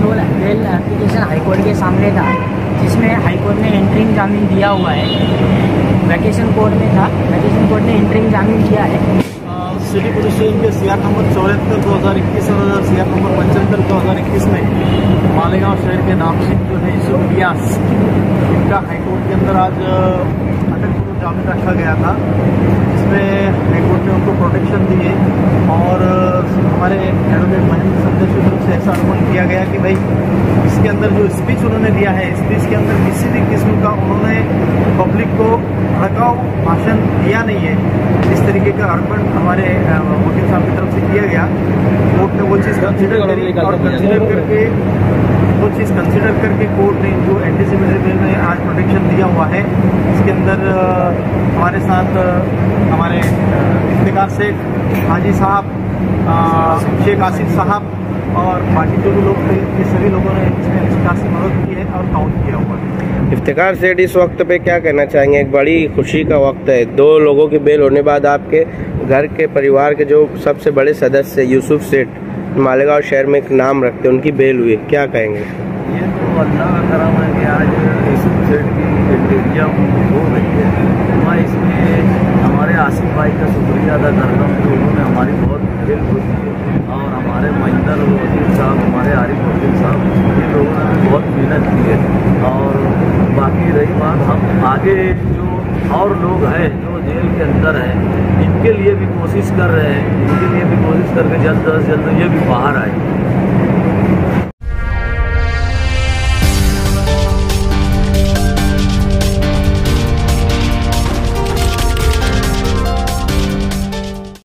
Role bail application high court के सामने था, जिसमें हाईकोर्ट ने एंट्रिंग जामीन दिया हुआ है। वैकेशन कोर्ट में था वैकेशन कोर्ट ने एंट्रिंग जामीन दिया है। सिटी पुलिस स्टेशन के सी आर नंबर चौहत्तर, दो हज़ार इक्कीस और सी आर नंबर पचहत्तर, दो हज़ार इक्कीस में मालेगांव शहर के नाम से जो है यूसुफ रियास इनका हाईकोर्ट के अंदर आज अटक पूर्व जामीन रखा गया था, जिसमें हाईकोर्ट ने उनको प्रोटेक्शन दिए और अनुमान किया गया कि भाई इसके अंदर जो स्पीच उन्होंने दिया है स्पीच के अंदर किसी भी किस्म का उन्होंने पब्लिक को भड़काऊ भाषण दिया नहीं है। इस तरीके का अर्पण हमारे वकील साहब की तरफ़ से किया गया। कोर्ट ने वो चीज़ कंसिडर करी और कंसिडर करके वो चीज़ कंसिडर करके कोर्ट ने जो एंटीसिपेटरी बिल में आज प्रोटेक्शन दिया हुआ है इसके अंदर हमारे साथ हमारे इफ्तार सेठ हाजी साहब शेख आसिफ साहब और बाकी जो भी लोग थे ये सभी लोगों ने इसमें खासी मदद की है और काउंट किया हुआ है। इफ्तार सेठ इस वक्त पे क्या कहना चाहेंगे? एक बड़ी खुशी का वक्त है। दो लोगों की बेल होने बाद आपके घर के परिवार के जो सबसे बड़े सदस्य यूसुफ सेठ मालेगांव शहर में एक नाम रखते हैं उनकी बेल हुई। क्या कहेंगे? ये तो अल्लाह का करम है कि आज यूसुफ सेठ की हो गई है। मैं इसमें हमारे आसिफ भाई का शुक्रिया अदा करता हूँ कि उन्होंने हमारी बहुत हेल्प की है और हमारे महिंदर वकील हमारे आरिफ साहब इन लोगों ने बहुत मेहनत की है। और बाकी रही बात, हम आगे जो और लोग हैं, जो जेल के अंदर हैं, इनके लिए भी कोशिश कर रहे हैं। इनके लिए भी कोशिश करके जल्द से जल्द ये भी बाहर आए।